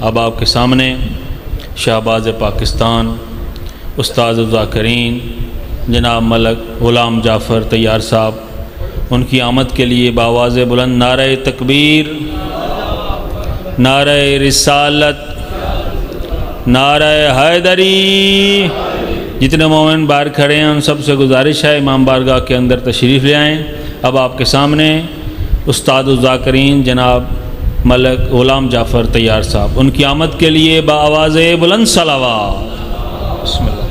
اب آپ کے سامنے شہباز پاکستان استاد الذاکرین، جناب ملک غلام جعفر طیار صاحب، ان کی آمد کے لیے باواز بلند نعرہ تکبیر، نعرہ رسالت، نعرہ حیدری۔ جتنے مومن باہر کھڑے ہیں، ان سب سے گزارش ہے امام بارگاہ کے اندر تشریف لے آئیں۔ اب آپ کے سامنے استاد الذاکرین جناب ملک غلام جعفر طیار صاحب، ان کی آمد کے لیے بآواز بلند صلوات۔ بسم اللہ۔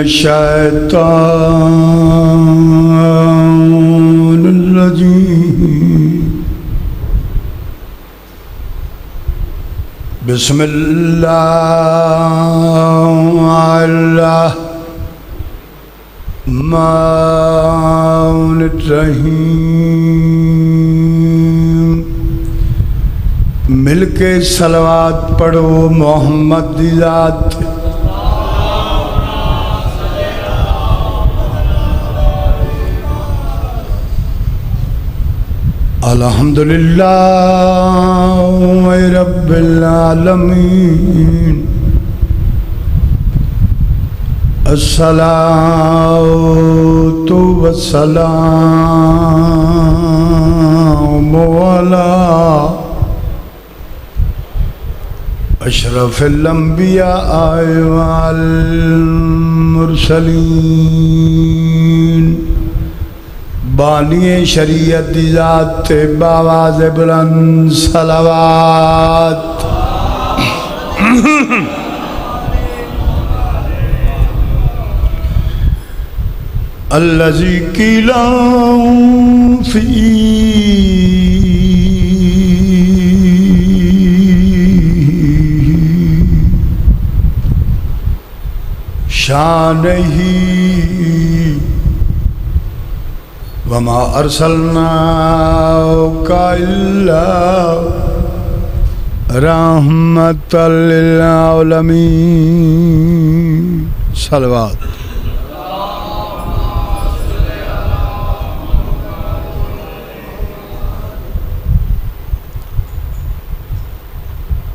الشيطان الرجيم. بسم الله الرحمن الرحيم. مل کے سلوات پڑھو محمد ذات. الحمد للہ رب العالمین الصلاة والسلام على اشرف الانبیاء والمرسلین بانی شریعت دی ذات باواز بلند صلوات۔ الذي قيل فيه شانه وما أرسلناك إلا رحمة للعالمين. صلوات.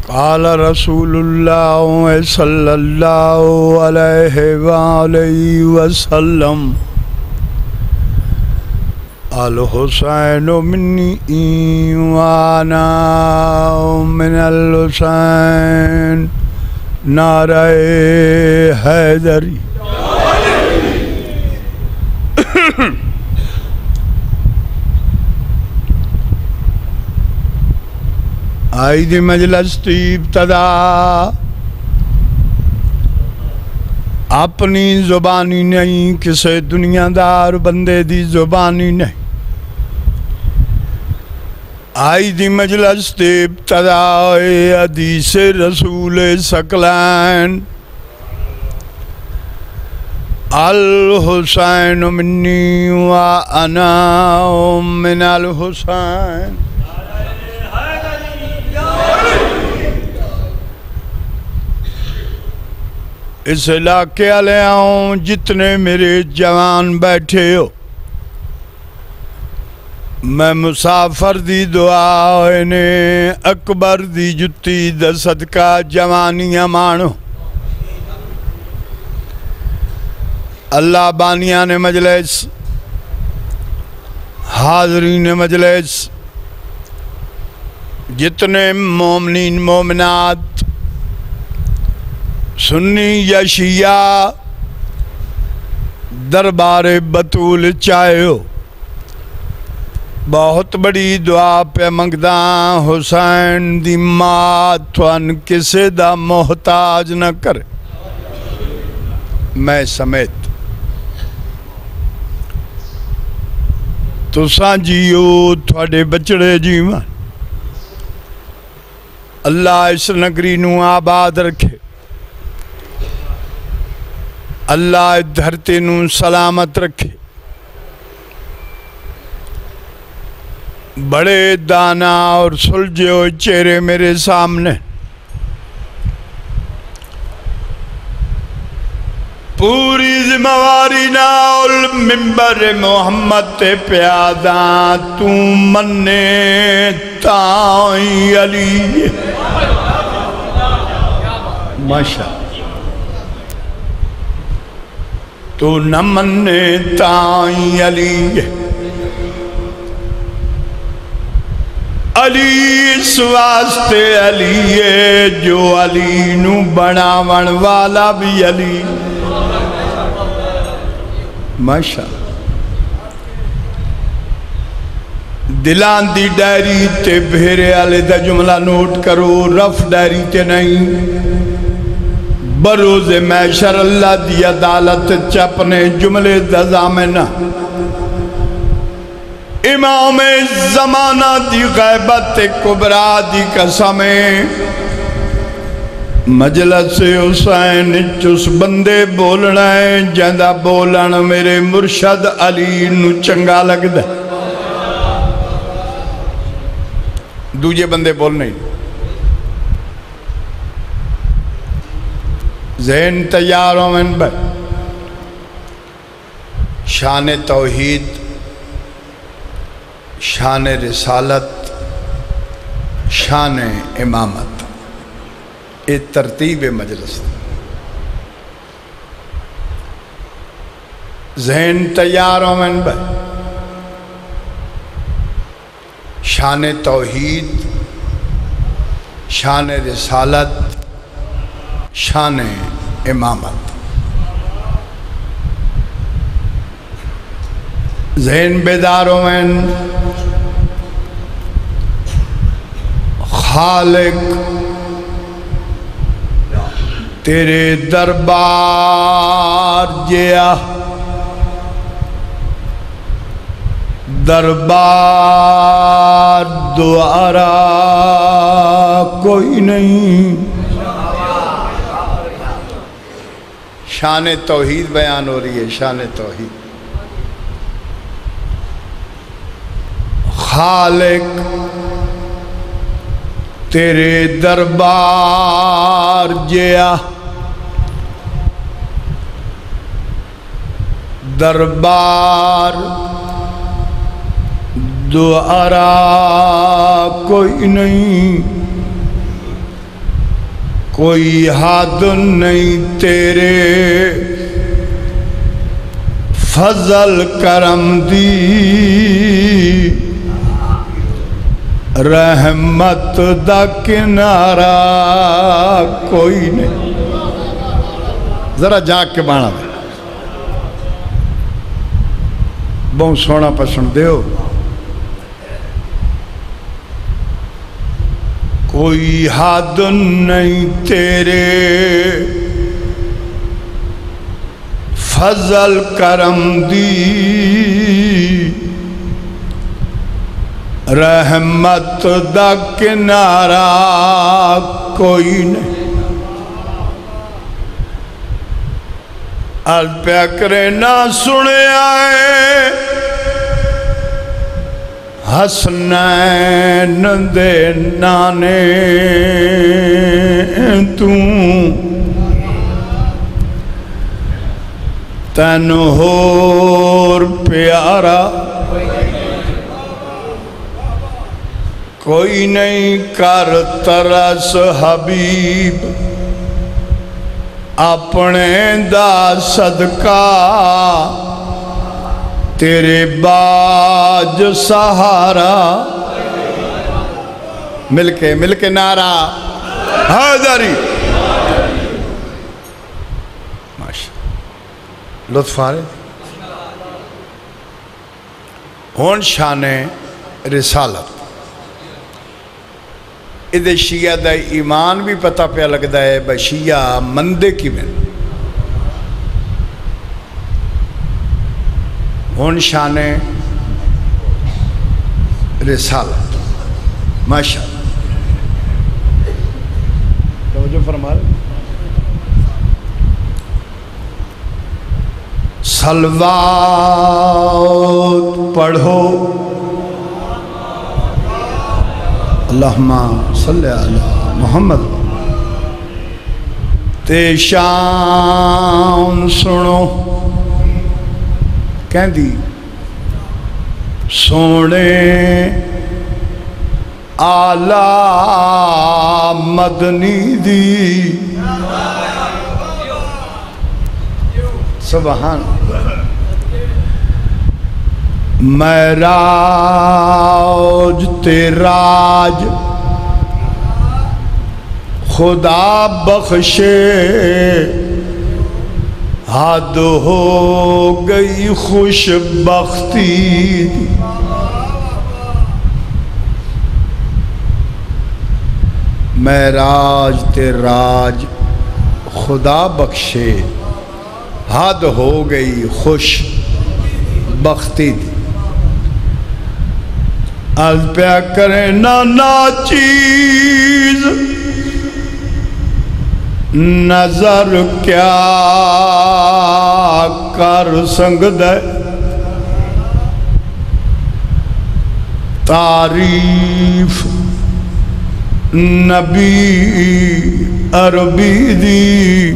قال رسول الله صلى الله عليه وآله وسلم الحسين مني وانا من الحسين نار حیدری. آئی دی مجلس تی ابتدا اپنی زبانی نہیں، کسے دنیا دار بندے دی زبانی نہیں. آئی دی مجلس تے ابتدا حدیث رسول سکلین۔ الحسین منی و انا من الحسین۔ اس علاقے والے آؤں جتنے میرے جوان بیٹھے ہو۔ میں مسافر دی دعا نے اکبر دی جتی دا صدقہ جوانیاں مانو اللہ بانیاں نے مجلس حاضرین مجلس جتنے مومنین مومنات سنی یا شیعہ دربار بطول چاہو بہت بڑی دعا پہ منگداں حسین دی ماں تھوان کسے دا محتاج نہ کر میں سمیت۔ تو سانجیو تھوڑے بچڑے جیوان اللہ اس نگری نو آباد رکھے۔ اللہ اس دھرتی نو سلامت رکھے۔ بڑے دانا اور سلجھے ہوئے چہرے میرے سامنے۔ پوری ذمہواری نال ممبر محمد تے پیاداں تو مننے تائیں علی۔ ماشاء تو نہ مننے تائیں علی۔ علی اس واسطے علی ہے جو علی نو بناون والا بھی علی۔ ماشاء دلان دی ڈائری تے بھیرے آلے دا جملہ نوٹ کرو، رف ڈائری تے نہیں۔ بروز میشر اللہ دی عدالت چپنے جملے دا زامنہ امام زمانہ دی غیبت کبرا دی قسمیں مجلس حسین چس بندے بولنا ہے جہاں بولن میرے مرشد علی نو چنگا لگ دے دوجے بندے بولنے ذہن تیار ہوں من بھائی۔ شان توحید شان رسالت، شان امامت، یہ ترتیب مجلس ذہن تیار ہو میں بھائی۔ شان توحید، شان رسالت، شان امامت۔ ذہن بیدار ہو خالق، تیرے دربار جیا دربار دوارا کوئی نہیں۔ شان توحید بیان ہو رہی ہے، شان توحید۔ خالق تیرے دربار جیا۔ دربار دوارا کوئی نہیں کوئی حد نہیں۔ تیرے فضل کرم دی۔ رحمت دا کنارہ کوئی نہیں۔ ذرا جاگ کے بانا دے۔ بہت سونا پسند دیو کوئی حد نہیں تیرے۔ فضل کرم دی۔ رحمت دا کنارہ کوئی نہیں۔ ال پیا کرے، نہ سنے آئے۔ حسنین دے نانے توں تین ہور پیارا۔ کوئی نہیں کر ترس حبیب۔ اپنے دا صدقہ تیرے باج سہارا۔ مل کے مل کے نعرہ۔ حیدری لطف آ رہے ہون شان رسالت۔ ادھے شیعہ دا ایمان بھی پتہ پہ لگتا ہے شیعہ مندے کی میں ہون شان رسالت ماشاء توجہ فرما سلوات پڑھو اللہم صلی اللہ محمد۔ تے شان سنو۔ کہن دی سونے آلہ مدنی دی۔ سبحان۔ میراج تیراج خدا بخشے حد ہو گئی خوش بختی میراج تیراج خدا بخشے حد ہو گئی خوش بختی دی از پیا کریں نا چیز نظر کیا کر سنگ دے؟ تعریف نبی عربی دی۔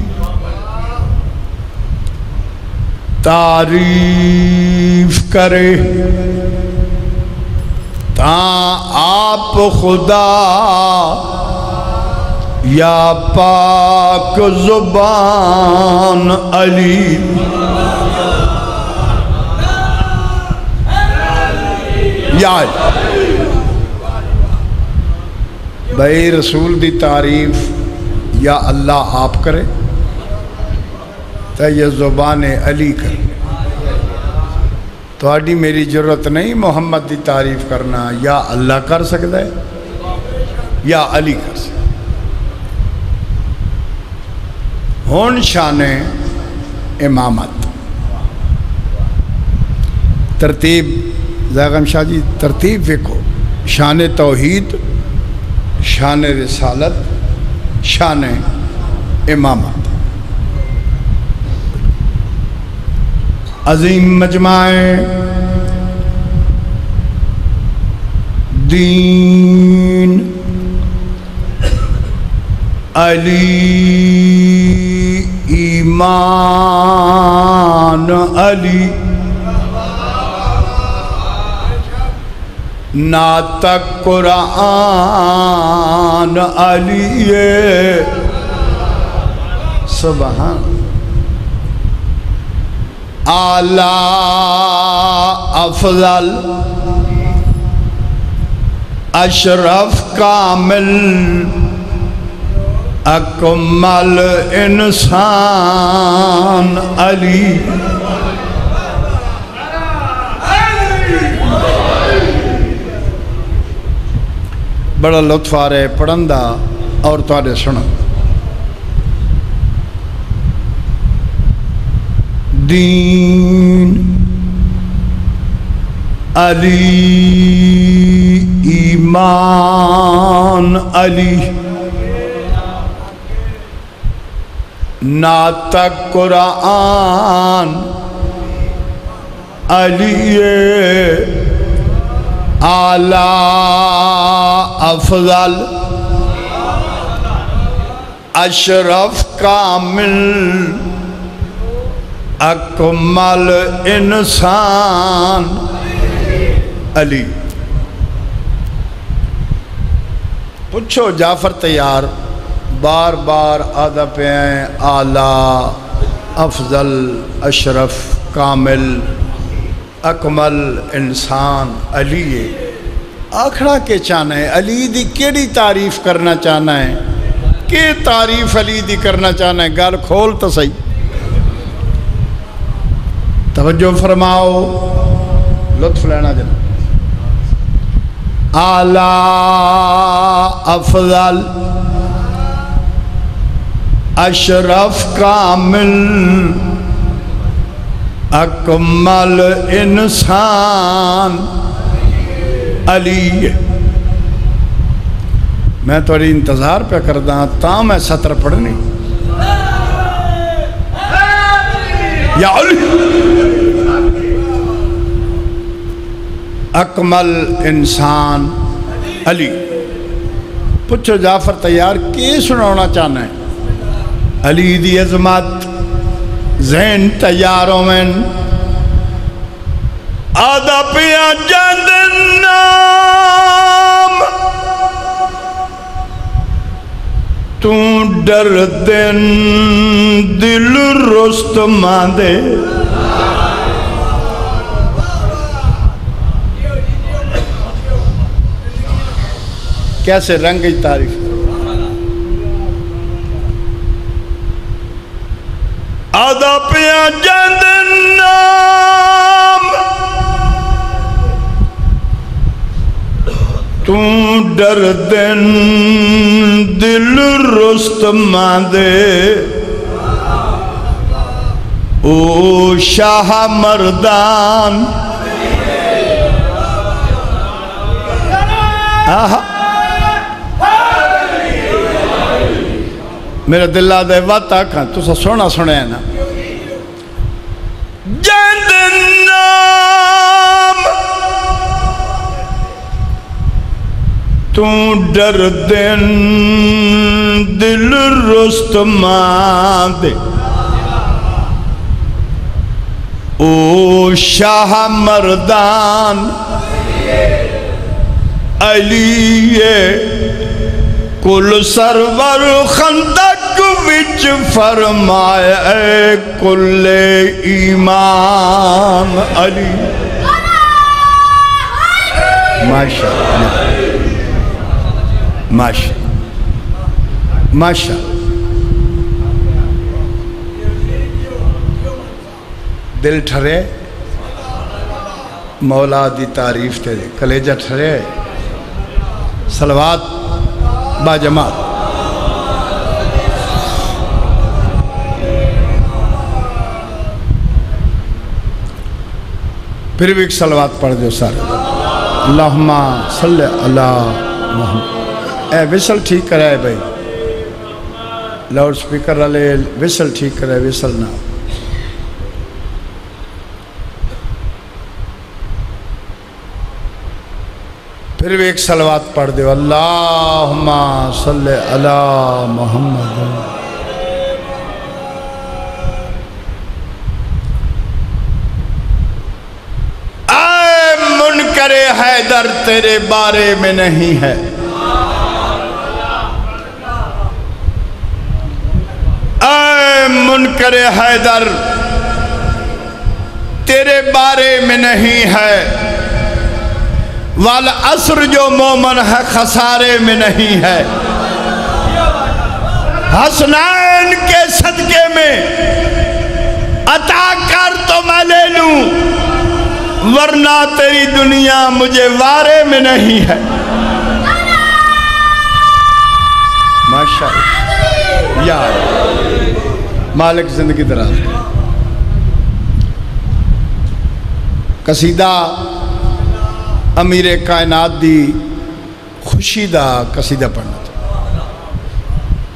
تعریف کرے۔ آپ خدا یا پاک زبان علی یا بھائی رسول دی تعریف یا اللہ آپ کرے تو یہ زبان علی کرے تو آڈی میری ضرورت نہیں محمد دی تعریف کرنا یا اللہ کر سکتا ہے یا علی کر سکتا ہون شان امامت۔ ترتیب زیغم شاہ جی ترتیب وکو شان توحید، شان رسالت، شان امامت۔ عظیم مجمع دین علی۔ ایمان علی ناتک قرآن علی سبحان اعلی افضل اشرف کامل اکمل انسان علی بڑا لطف آ رہے پڑھن دا اور تھوڑے سنو دین علی، ایمان علی۔ ناتک قرآن علی اعلی افضل اشرف کامل اکمل انسان علی۔ پوچھو جعفر تیار بار بار آدھا پہ ہیں اعلیٰ افضل، اشرف، کامل، اکمل، انسان، علی۔ آکھڑا کے چاہنا ہے، علی دی کیڑی تعریف کرنا چاہنا ہے؟ کہ تعریف علی دی کرنا چاہنا ہے؟ گل کھول تو صحیح۔ توجہ فرماؤ۔ لطف لینا جنا اعلی افضل اشرف کامل، اکمل انسان، علی۔ میں تھوڑی انتظار پہ کردا ہاں، تا میں سطر پڑھنی۔ یا علی۔ اکمل انسان، علی۔ پوچھو جعفر تیار کی سنانا چاہنا ہے؟ علی دی عظمت، ذہن تیاروں میں آدھا پیا جند نام۔ تو ڈر دن دل رست ماندے۔ کیسے رنگ کی تعریف آدھا پیا جند نام۔ تو ڈر دن دل رست ماندے۔ او شاہ مردان۔ آہا۔ میرا دل آدھے وات آکھاں تو سونا سنے ہیں نا۔ جند نام تو ڈر دن دل رست ماندے او شاہ مردان، علی کل سرور خندق۔ وچ فرمائے، اے کل ایمان علی۔ ماشاء ماشاء ماشاء دل ٹھرے۔ مولا دی تعریف تے کلیجہ ٹھرے۔ سلوات با جماعت۔ پھر بھی ایک سلوات پڑھ دیو سارے اللہم صلی اللہ محمد۔ اے وصل ٹھیک کرائے بھائی۔ لاؤڈ سپیکر والے، وصل ٹھیک کرائے، وصل نہ۔ پھر بھی ایک سلوات پڑھ دیو اللہم صلی اللہ محمد اے منکر حیدر تیرے بارے میں نہیں ہے۔ اے منکر حیدر، تیرے بارے میں نہیں ہے۔ والعصر جو مومن ہے، خسارے میں نہیں ہے۔ حسنین کے صدقے میں عطا کر تو میں لے لوں۔ ورنہ تیری دنیا مجھے وارے میں نہیں ہے۔ ماشاءاللہ۔ مالک زندگی دراز قصیدہ امیر کائنات دی خوشی دا قصیدہ پڑھنا تھا۔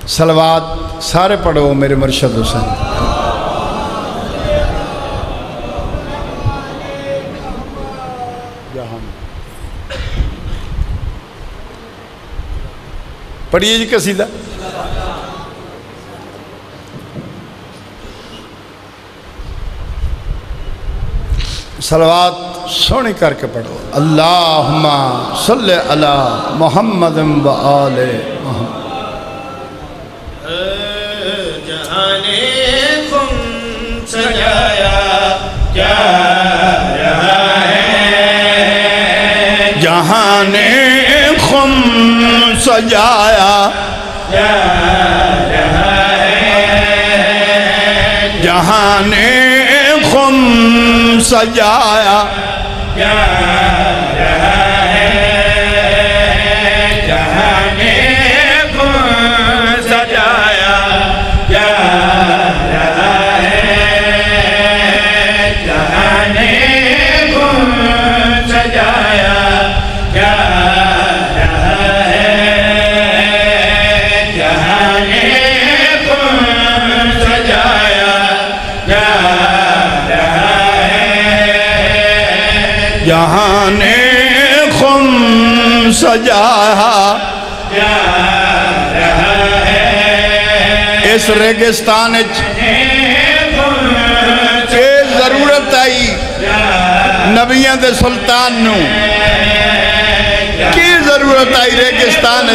سلوات سارے پڑھو میرے مرشد حسین۔ پڑھیے جی قصیدہ۔ سلوات سونی کر کے پڑھو۔ اللہم صلی اللہ محمد و آل محمد۔ جہان خم سجایا جہان خم سجایا۔ ہے جہان خم سجایا رہا ہے اس ریگستان کے ضرورت آئی نبیاں دے سلطان نو۔ کی ضرورت آئی ریگستان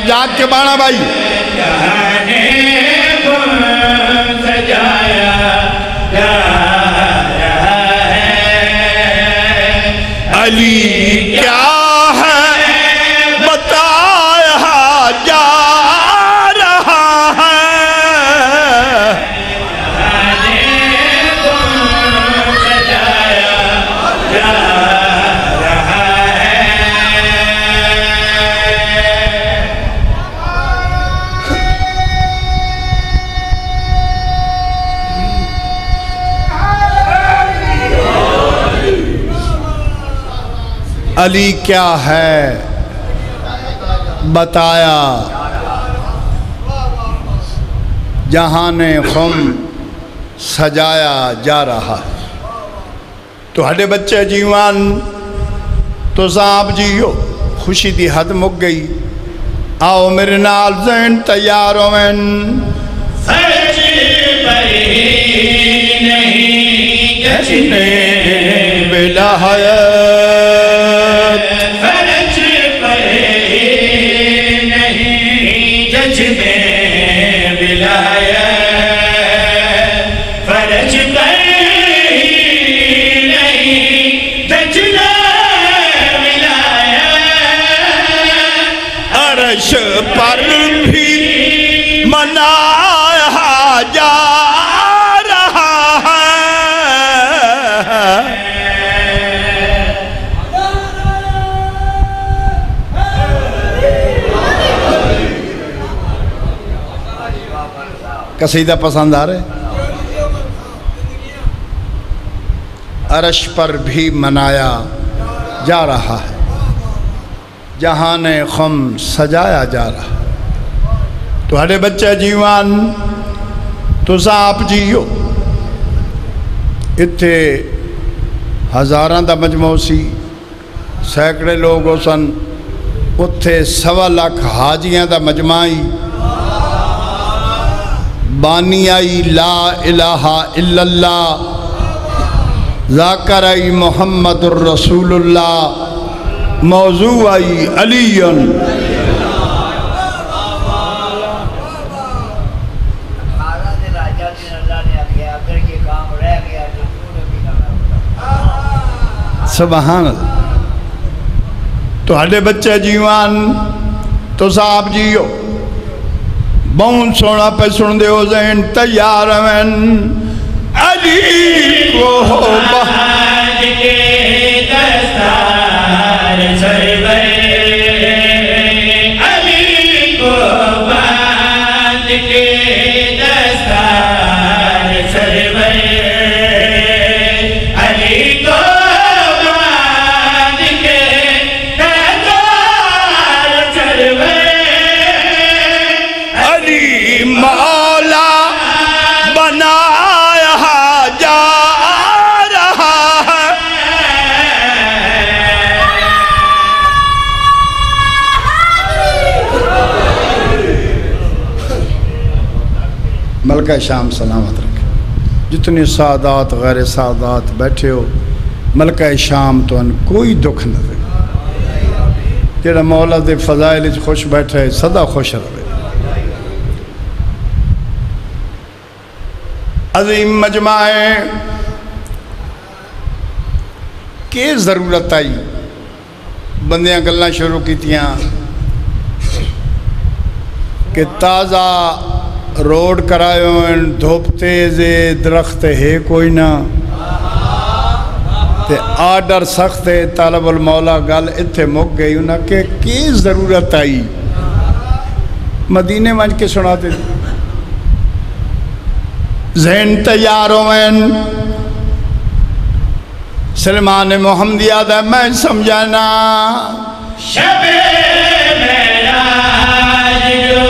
سجاد کے بانا بھائی؟ جہان سجایا جا رہا ہے علی علی کیا ہے؟ بتایا۔ جہان خم سجایا جا رہا۔ ہے تو ہڈے بچے جیوان، تو صاحب جیو، خوشی دی حد مک گئی۔ آؤ میرے نال زین تیار ہوئن۔ فرج پری نہیں جچنے بلہیت فرج قصیدہ پسند آ رہے عرش پر بھی منایا جا رہا ہے جہان خم سجایا جا رہا تو ہڑے بچے جیوان تو آپ جیو اتھے ہزاراں دا مجموع سی سینکڑے لوگ سن اتھے سوا لاکھ حاجیاں دا مجمعی بانی آئی لا الہ الا اللہ۔ ذاکر آئی محمد الرسول اللہ۔ موضوع آئی علی سبحان اللہ تو ہڈے بچے جیوان تو صاحب جیو۔ بہن سونا پہ سن دے ہو زین تیار ہیں۔ علی کو ہو بہن کے دستار سرور۔ علی کو باندھ کے دستار سرور۔ ملکہ شام سلامت رکھے۔ جتنے سادات غیر سادات بیٹھے ہو، ملکہ شام تو ان کوئی دکھ نہ دے۔ جڑا مولا دے فضائل وچ خوش بیٹھے سدا خوش رہے۔ عظیم مجمع کی ضرورت آئی؟ بندیاں گلاں شروع کیتیاں کہ تازہ روڈ کرائے ہوئے دھوپ تیز ہے، درخت ہے کوئی نہ۔ تے آرڈر سخت ہے طالب المولا گل اتھے مک گئی انہاں کہ کی ضرورت آئی؟ مدینے منج کے سناتے تھے ذہن تیار ہوئن سلمان محمدی آدھا میں سمجھانا۔ شب معراج جو۔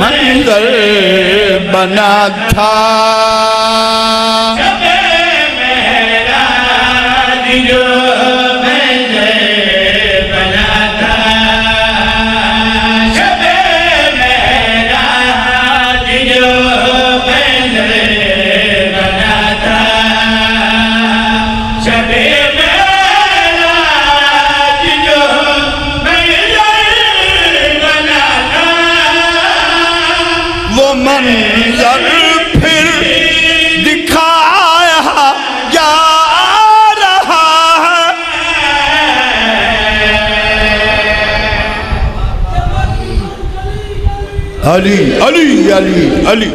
منظر بنا تھا شب معراج جو بنا تھا شب معراج جو بنا تھا شب معراج جو بنا تھا وہ علی علی علی علی۔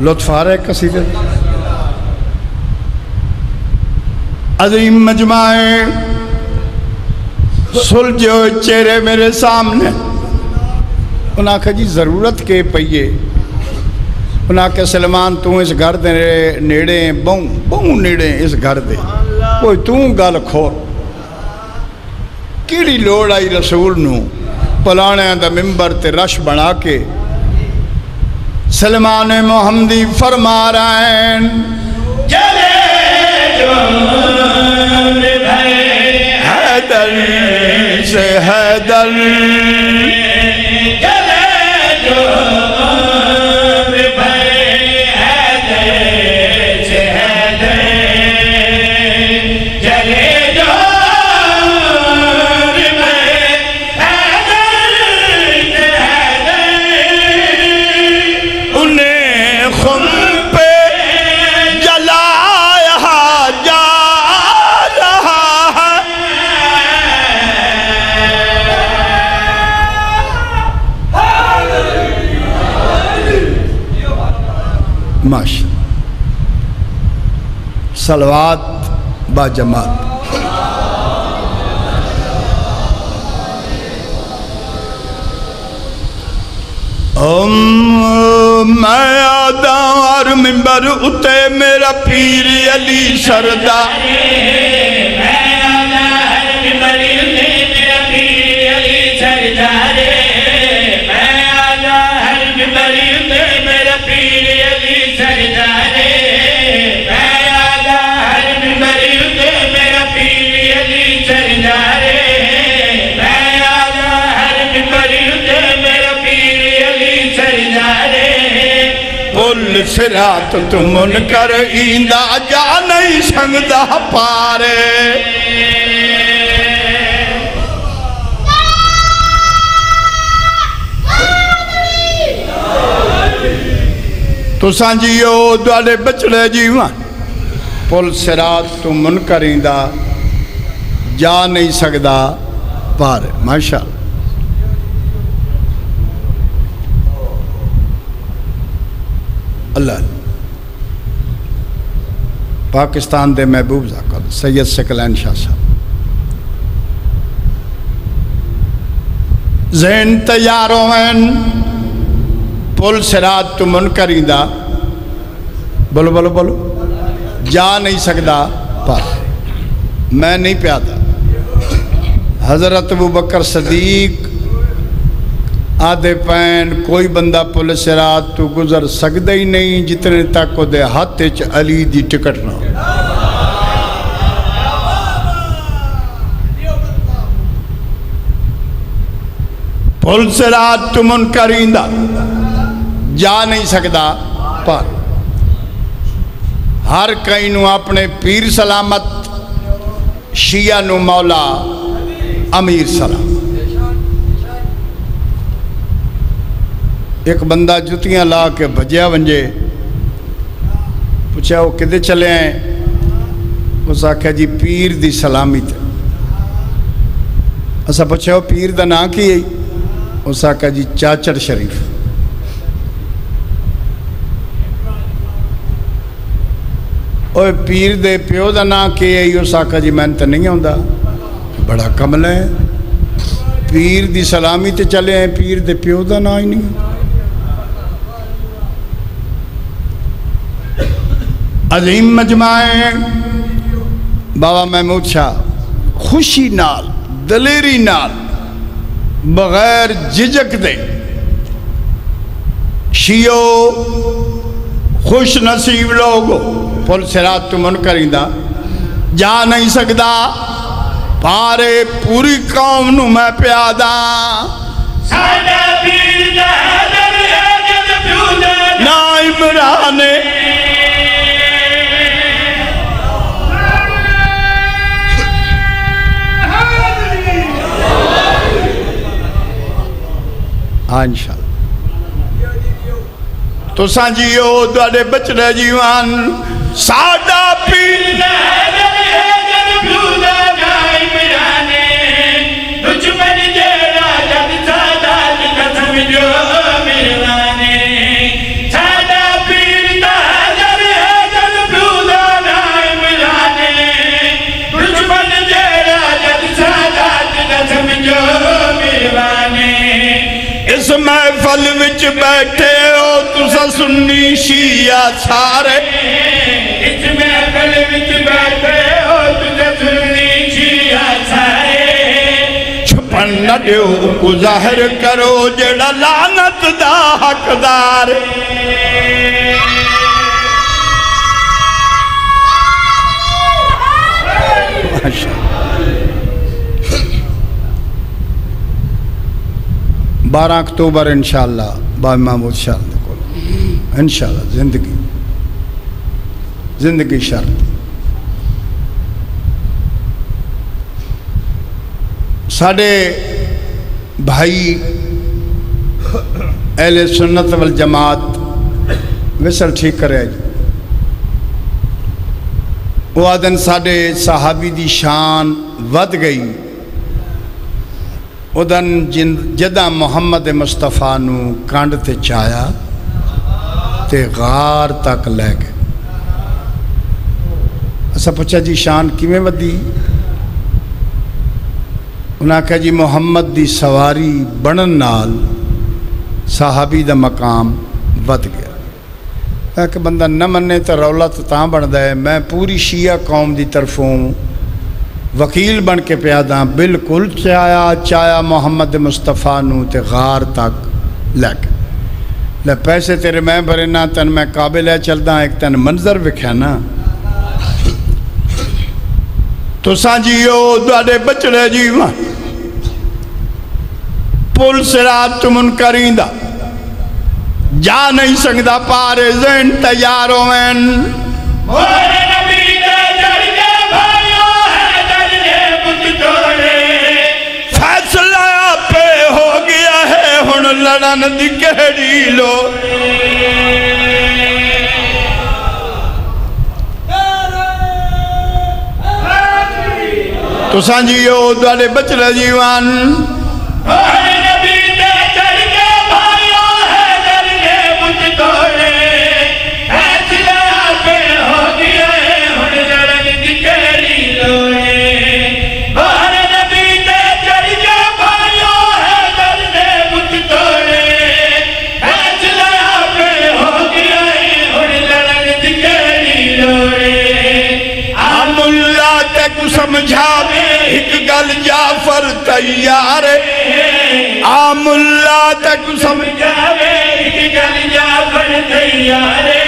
لطف آ رہا ہے قصیدے عظیم مجمعیں سلجھے ہوئے چہرے میرے سامنے۔ انہاں کہا جی ضرورت کے پئیے۔ انہاں کہ سلمان تو اس گھر دے نیڑے بہوں بہوں نیڑے اس گھر دے کوئی تو گل کھور کیڑی لوڑ آئی رسول نو پلانے دا ممبر تے رش بنا کے سلمان محمدی فرما رہے حیدر سے حیدر سلوات با جماعت۔ ام میں آدھا اور ممبر اتے میرا پیر علی سردار۔ سرات تم ان کر ایندہ جا نہیں سنگدہ پارے تو سانجیو دوالے بچڑے جیوان پل سرات تو منکر ایندہ جا نہیں سکدا پارے ماشاءاللہ اللہ پاکستان دے محبوب زاکر سید سکلین شاہ صاحب۔ ذہن تیاروں ہیں پل سرات تو منکریں دا بولو بولو بولو۔ جا نہیں سکدا پاس میں نہیں پیادا حضرت ابو بکر صدیق آدھے پین کوئی بندہ پولیس رات تو گزر سکتا ہی نہیں جتنے تک وہ دے ہاتھ چ علی دی ٹکٹ نہ پولیس رات تو منکریندا جا نہیں سکتا پر ہر کئی نو اپنے پیر سلامت، شیعہ نو مولا، امیر سلام۔ ایک بندہ جتیاں لا کے بجیا ونجے پوچھا وہ کدے چلے ہیں اس آخیا جی پیر دی سلامی تے اسا پوچھا وہ پیر دا نا کی ہے اس آکا جی چاچڑ شریف اوے پیر دے پیو دا نا کی ہے اس آکا جی میں تو نہیں ہوندا بڑا کمل ہے پیر دی سلامی تے چلے ہیں پیر دے پیو دا نا ہی نہیں عظیم مجمعیں بابا محمود شاہ خوشی نال دلیری نال بغیر ججک دے شیو خوش نصیب لوگ پل سرات تو من کریندہ جا نہیں سکدا پارے پوری قوم نو میں پیادا ساڈا پیر دا حیدر ہے جد پیو دا نا عمران ہاں انشاءاللہ۔ تو سانجیو دوڑے بچڑے جیوان۔ سادہ پیر حیدر ہے جد جائے دا نائم اس محفل وچ بیٹھے ہو تسا سنی شیعہ سارے اس میں پل وچ بیٹھے ہو تجھے سننی شیعہ سارے چھپن نہ دیو کو ظاہر کرو جڑا لعنت دا بارہ اکتوبر انشاءاللہ باب محمود شاہ دے انشاءاللہ، زندگی۔ زندگی شرط۔ ساڑھے بھائی اہل سنت والجماعت وسل ٹھیک کرے۔ جی وہ آدن ساڑھے صحابی دی شان ود گئی۔ ادن جن جدہ محمد مصطفیٰ نو کانڈ تے چایا تے غار تک لے گئے۔ اسا پوچھا جی شان کیویں ودی؟ انہاں کہا جی محمد دی سواری بنن نال صحابی دا مقام ود گیا۔ کہ بندہ نہ مننے تو رولا تو تاں بندا ہے، میں پوری شیعہ قوم دی طرفوں وکیل بن کے پیادا بالکل چایا چایا محمد مصطفیٰ نو تے غار تک لے کے۔ لے پیسے تیرے میں بھرے تن میں قابل ہے چلدا، ایک تن منظر وکھیا نا۔ تو سانجیو دوڑے بچڑے جیوان پل سرات تمن کریندہ جا نہیں سکتا پارے زین تیار ہوئن پہ ہو گیا ہے ہن لڑن دی کہڑی لو تو سانجیو دوڑے بچڑے جیوان سمجھاوے، ایک گل جعفر تیار آم اللہ تک سمجھ جاوے ایک گل جا بن تیارے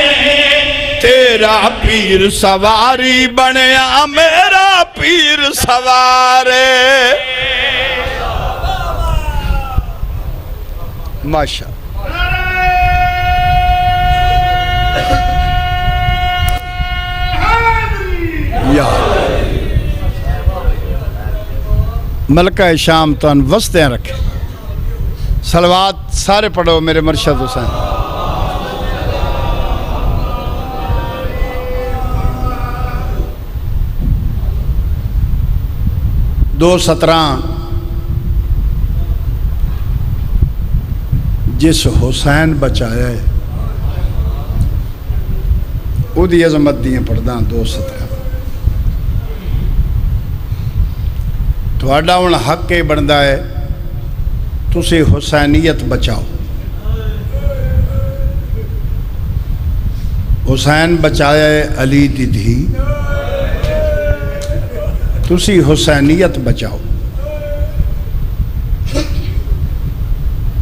تیرا پیر سواری بنیا، میرا پیر سوارے ماشاء یا ملکہ شام تن وسطیں رکھے۔ سلوات سارے پڑھو میرے مرشد حسین۔ دو سترہ جس حسین بچایا ہے وہ عظمت دیا پڑھدا دو سترہ تھوڑا ہوں حق یہ بنتا ہے تسی حسینیت بچاؤ۔ حسین بچایا علی دی دھی تسی حسینیت بچاؤ۔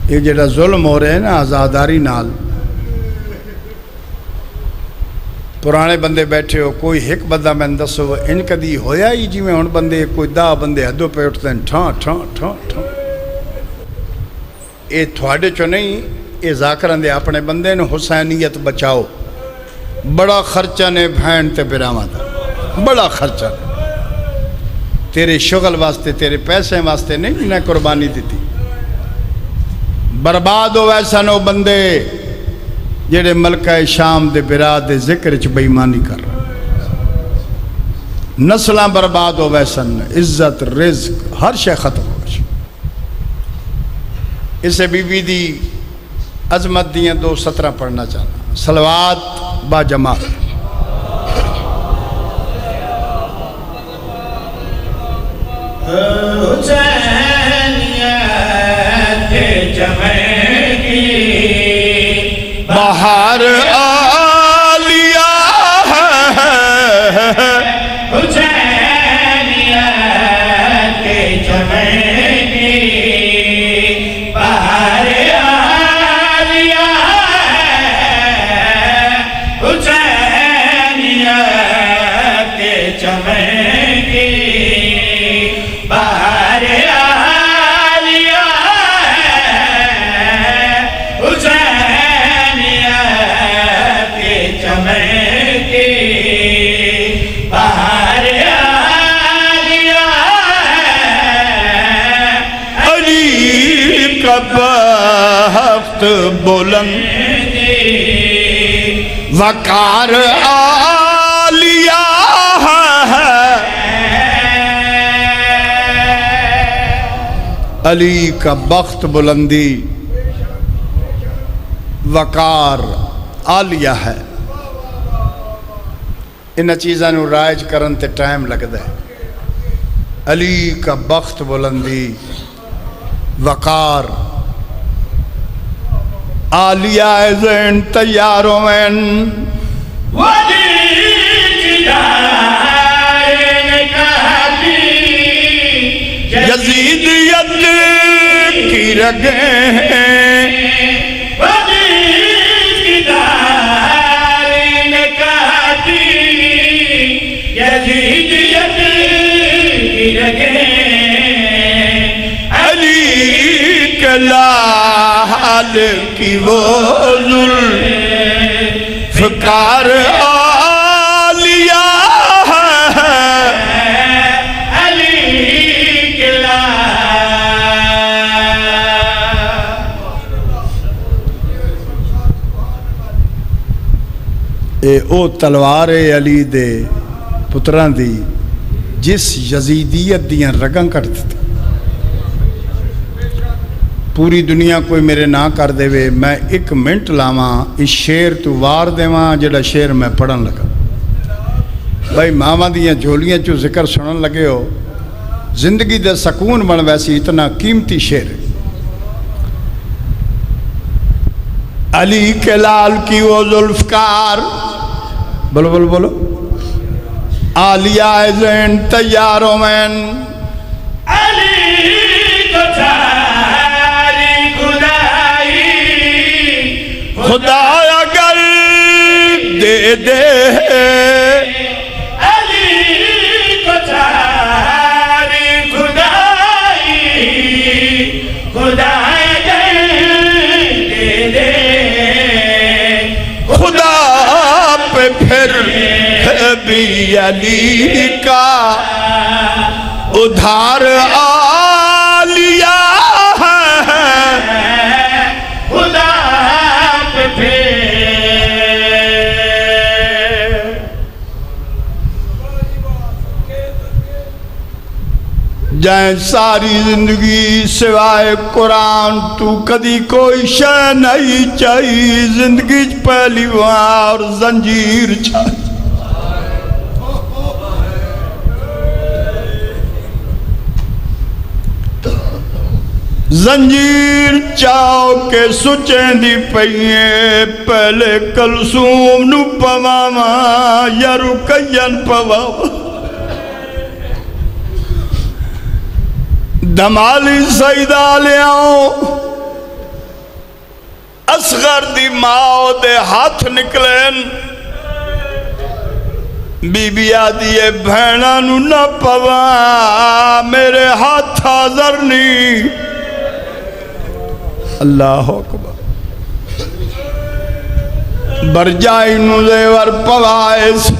یہ جڑا ظلم ہو رہے ہیں نا، آزاداری نال پرانے بندے بیٹھے ہو کوئی ایک بندہ میں دسو ان کدی ہویا ہی جی میں ہن بندے کوئی دہ بندے حدوں پہ اٹھتے ہیں ٹھاں ٹھاں ٹھاں ٹھاں یہ تھوڑے چو نہیں یہ ذاکران دے اپنے بندے نے حسینیت بچاؤ بڑا خرچہ نے بھین تے براما دا بڑا خرچہ نے تیرے شغل واسطے تیرے پیسے واسطے نہیں انہیں قربانی دیتی برباد ہو ویسا نو بندے جڑے ملکہ شام دے برا دے ذکر چ بےمانی کر نسلاں برباد ہو ویسن، عزت، رزق، ہر شے ختم ہو گئی اسے بی بی دی عظمت دیاں دو سترہ پڑھنا چاہنا سلوات با جماعت۔ حسینیت جمعی بہار آلیا بخت بلند وقار آلیا ہے۔ علی کا بخت بلندی وقار آلیا ہے۔ ان چیزاں نو رائج کرن تے ٹائم لگدا ہے۔ علی کا بخت بلندی وقار آلیا زین تیاروں میں ولی جدار نکاتی یزیدیت کی رگیں کی رگیں علی کے وہ فکار آلیا ہے۔ علی کلا اے او تلوار علی دے پتران دی، جس یزیدیت دیاں رگاں کٹ دیتی پوری دنیا کوئی میرے نہ کر دے وے، میں ایک منٹ لاواں، اس شیر تو وار دیواں جڑا شیر میں پڑھن لگا۔ بھائی ماواں دیاں جھولیاں چو ذکر سنن لگے ہو؟ زندگی دے سکون بن ویسی اتنا قیمتی شیر علی کے لال کی وہ ذوالفقار بولو بولو بولو۔ آلیا زین تیاروں میں۔ خدا اگر دے دے علی کو چاری خدائی جائیں ساری زندگی سوائے قرآن، تو کدی کوئی شہ نہیں چاہی۔ زندگی پہلی وار زنجیر چاہی زنجیر چاو کے سچیں دی پئیے۔ پہلے کلسوم نو پواما یا رکین پواما دمالی سیدہ لیاؤں۔ اصغر دی ماؤ دے ہاتھ نکلین۔ بی بی آدھی ہے بھینا نو نہ پوا، میرے ہاتھ حاضر نہیں اللہ اکبر۔ برجائی نو دے ور زیور پوائس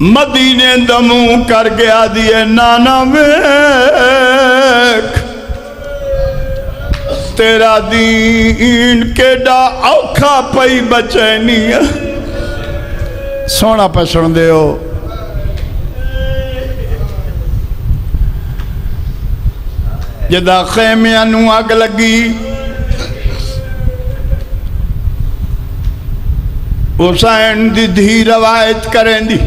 مدینے دمو کر گیا دیئے نانا ویک تیرا دین کے ڈا اوکھا پئی بچینی سونا پسن دے ہو۔ جدا خیمیاں نو اگ لگی، حسین دی دھی روایت کریں دی۔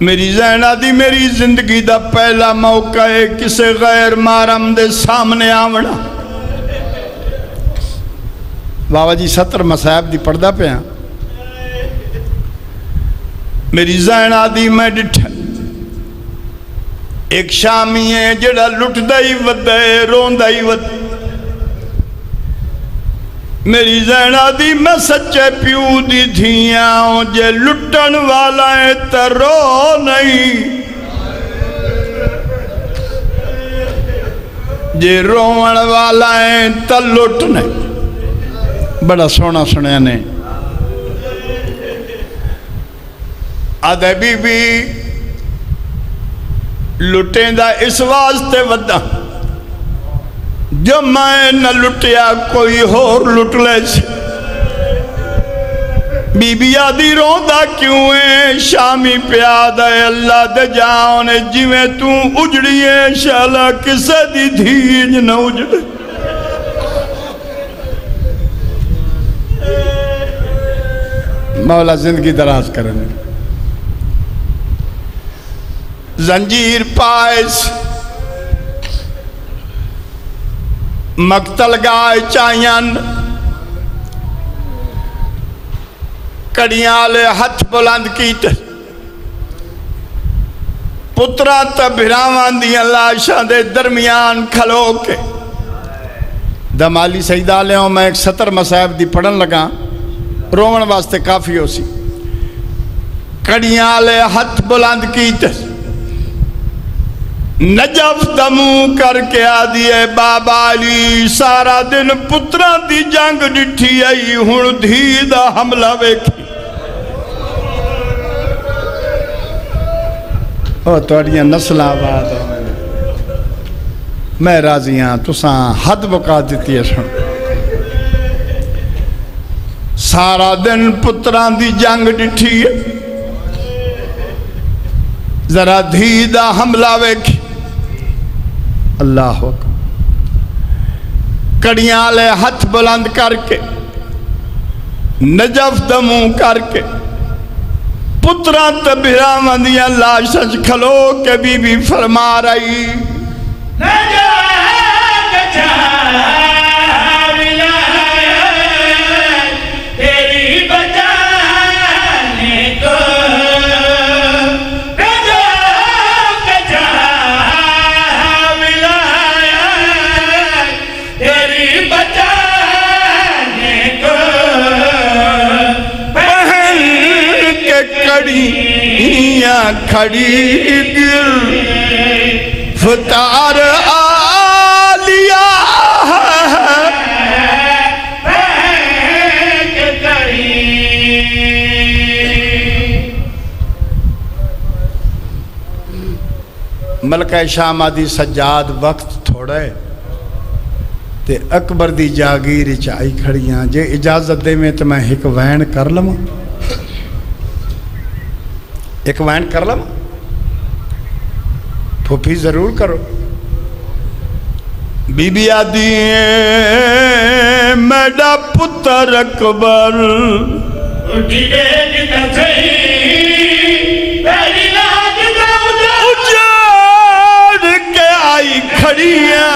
میری زینہ دی میری زندگی دا پہلا موقع ہے کسے غیر مارم دے سامنے آوڑا بابا جی ستر مسائب دی پردہ پہ ہیں۔ میری زینہ دی میں ڈٹھا ایک شامی ہے جڑا لٹ دائی ود ہے رون دائی ود میری زینہ دی میں سچے پیو دی دھیاں جے لٹن والا ہے ترو نہیں جے رون والا ہے تر لٹ نہیں بڑا سونا سنیا نے آدھے بی بی لٹیں دا اس واسطے ودا جو میں نہ لٹیا، کوئی ہور لٹ لے جی۔ سی بی بی آدھی رون دا کیوں ہے؟ شامی پیاد ہے اللہ دے جاؤں نے جویں تو اجڑی ہے، شالا کسے دی دھیج نہ اجڑے۔ مولا زندگی دراز کرنے۔ زنجیر پائے پائس مقتل گائے چائین کڑیاں لے ہتھ بلند کیت۔ پترہ تا بھراوان دیاں لاشاں دے درمیان کھلو کے۔ دمالی سیدہ لے ہوں میں ایک ستر مسائب دی پڑھن لگا۔ رومن واسطے کافی ہو سی۔ کڑیاں لے ہتھ بلند کیت۔ نجف دمو کر کے آدھئے بابا علی سارا دن پترہ دی جنگ ڈٹھی آئی ہن دھی دا حملہ ویکھی او توڑیاں نسل آباد میں راضی ہاں تساں حد بکا دیتی ہے سن سارا دن پتران دی جنگ ڈٹھی ہے ذرا دھی دا حملہ ویکھی اللہ حکم کڑیاں لے ہتھ بلند کر کے، نجف دموں کر کے پتران تبیرہ مندیاں لاشش کھلو کے بی بی فرما رہی۔ نجف تیری کھڑی گر فتار آلیا پہنک ملکہ شام آدھی سجاد وقت تھوڑے تے اکبر دی جاگیر چائی کھڑیاں جے اجازت دے میں تو میں ہک وین کر لما ایک کر لم پھوپھی ضرور کرو۔ بی بی میڈا پتر اکبر۔ اٹھی لاج دا اجاڑ کے آئی کھڑیاں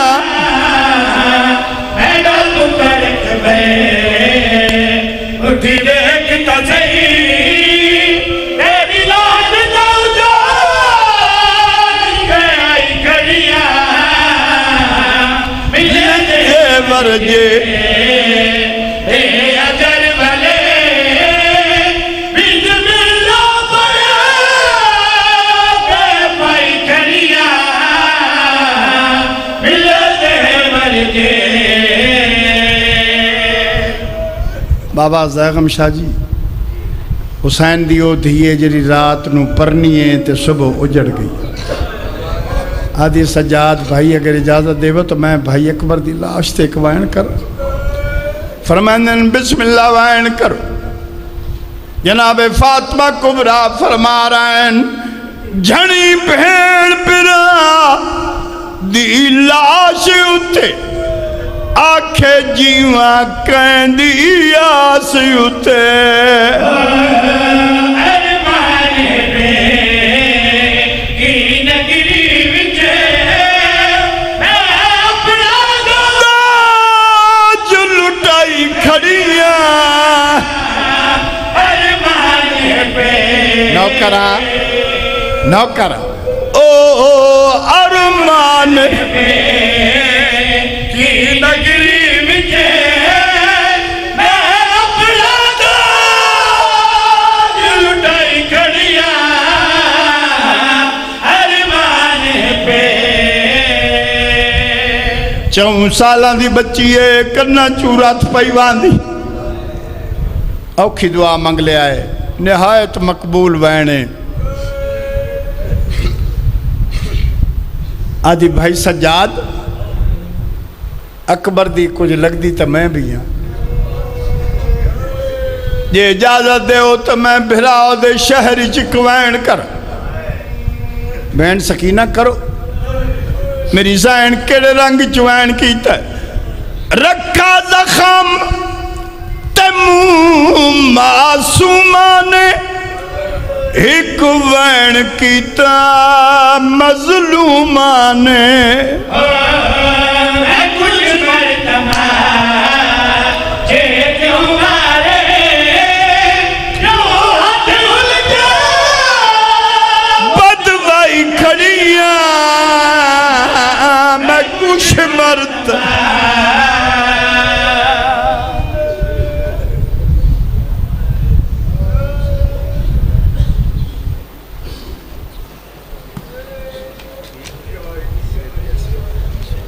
ورجے بابا زیغم شاہ جی حسین دیو دھیے جری رات نو پرنی ہے تے صبح اجڑ گئی۔ آدھی سجاد بھائی اگر اجازت دے تو میں بھائی اکبر دی لاش تے ایک وائن کر۔ فرمائندن بسم اللہ وائن کرو جناب فاطمہ کبرا فرما رہے ہیں، جھنی بھیڑ پرا دی لاش اتے۔ آکھے جیواں کہندی، آس اتے۔ نوکرا نوکرا او ارمان کی نگری وچ میں اپنا لٹائی ارمان پہ چون سالاں دی بچی ہے چورات پئی واندی اوکھی دعا منگ لے آئے نہایت مقبول وینے۔ آدھی بھائی سجاد، اکبر دی کچھ لگ دی تو میں بھی ہوں جے اجازت دے ہو تو میں بھراؤ دے شہری چکوین کر۔ بین سکینہ کرو۔ میری زین کیڑے رنگ چوین کیتا ہے؟ رکھا زخم۔ تمو معصومانے ایک وین کیتا مظلومانے میں